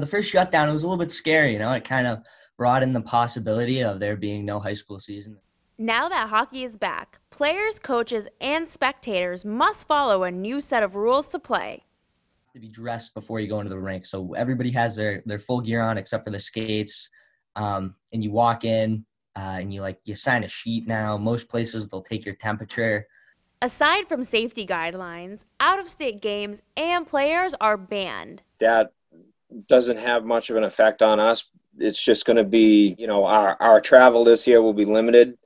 The first shutdown, it was a little bit scary, you know, it kind of brought in the possibility of there being no high school season. Now that hockey is back, players, coaches, and spectators must follow a new set of rules to play. To be dressed before you go into the rink, so everybody has their their full gear on except for the skates, um, and you walk in uh, and you like you sign a sheet. Now most places they'll take your temperature. Aside from safety guidelines, out-of-state games and players are banned. That doesn't have much of an effect on us. It's just going to be, you know, our our travel this year will be limited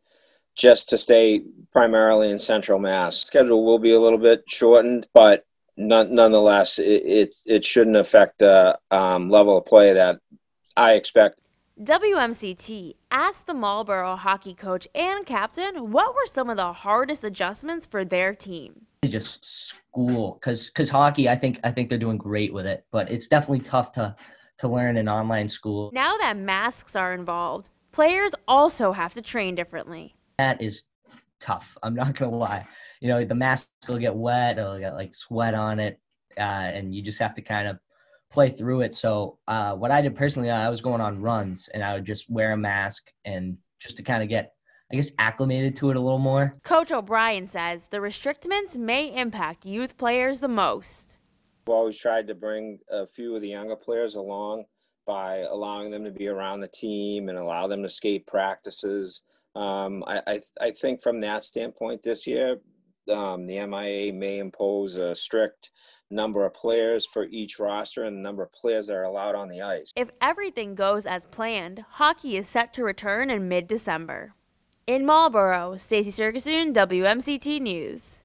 just to stay primarily in Central Mass. Schedule will be a little bit shortened, but none, nonetheless, it, it, it shouldn't affect the um, level of play that I expect. WMCT asked the Marlborough hockey coach and captain what were some of the hardest adjustments for their team. Just school, because because hockey, I think I think they're doing great with it, but it's definitely tough to to learn in online school. Now that masks are involved, players also have to train differently that is tough. I'm not gonna lie. You know, the mask will get wet, it'll get like sweat on it, uh, and you just have to kind of play through it. So, uh, what I did personally, I was going on runs, and I would just wear a mask and just to kind of get, I guess, acclimated to it a little more. Coach O'Brien says the restrictions may impact youth players the most. We've always tried to bring a few of the younger players along by allowing them to be around the team and allow them to skate practices um, I, I, I think from that standpoint this year, um, the MIAA may impose a strict number of players for each roster and the number of players that are allowed on the ice. If everything goes as planned, hockey is set to return in mid-December. In Marlborough, Stacey Sergasoon, WMCT News.